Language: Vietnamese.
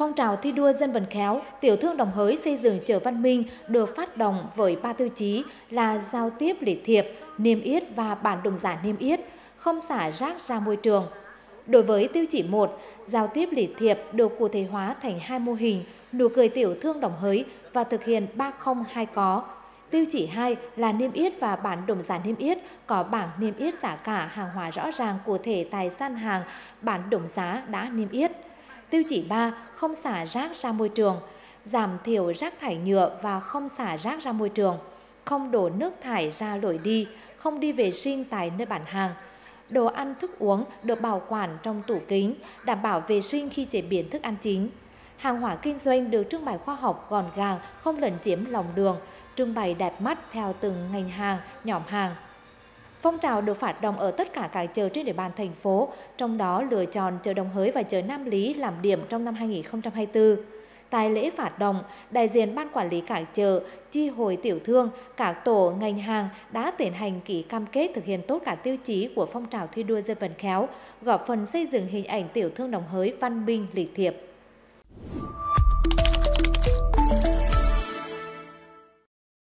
Phong trào thi đua dân vận khéo, tiểu thương đồng hới xây dựng chợ văn minh được phát động với ba tiêu chí là giao tiếp lịch thiệp, niêm yết và bản đồng giả niêm yết, không xả rác ra môi trường. Đối với tiêu chí 1, giao tiếp lịch thiệp được cụ thể hóa thành hai mô hình, nụ cười tiểu thương đồng hới và thực hiện 302 có. Tiêu chí 2 là niêm yết và bản đồng giá niêm yết có bảng niêm yết giá cả hàng hóa rõ ràng cụ thể tại gian hàng bản đồng giá đã niêm yết. Tiêu chí 3 không xả rác ra môi trường, giảm thiểu rác thải nhựa và không xả rác ra môi trường, không đổ nước thải ra lối đi, không đi vệ sinh tại nơi bán hàng. Đồ ăn thức uống được bảo quản trong tủ kính, đảm bảo vệ sinh khi chế biến thức ăn chính. Hàng hóa kinh doanh được trưng bày khoa học gọn gàng, không lấn chiếm lòng đường, trưng bày đẹp mắt theo từng ngành hàng, nhóm hàng. Phong trào được phát động ở tất cả các chợ trên địa bàn thành phố, trong đó lựa chọn chợ Đồng Hới và chợ Nam Lý làm điểm trong năm 2024. Tại lễ phát động, đại diện ban quản lý các chợ, chi hội tiểu thương, các tổ ngành hàng đã tiến hành ký cam kết thực hiện tốt cả tiêu chí của phong trào thi đua dân vận khéo, góp phần xây dựng hình ảnh tiểu thương Đồng Hới văn minh lịch thiệp.